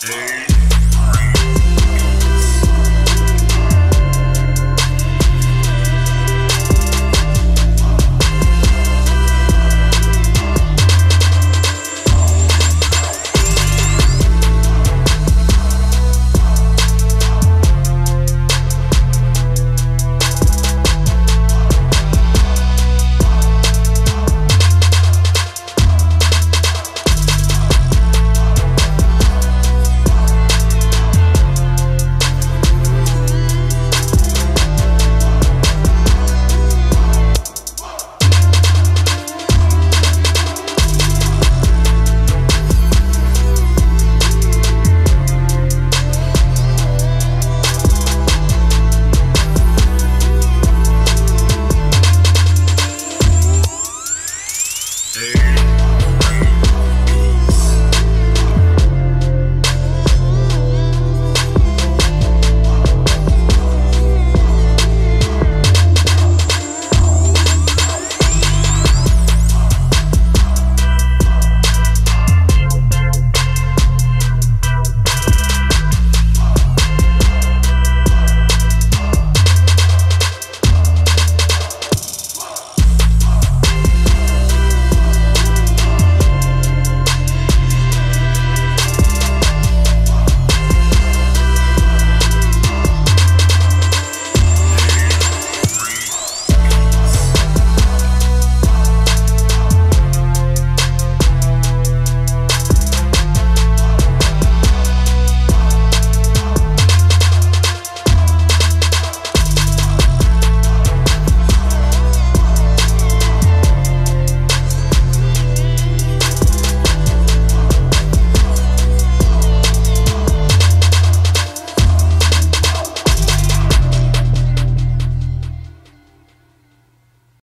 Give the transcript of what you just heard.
Hey. Hey.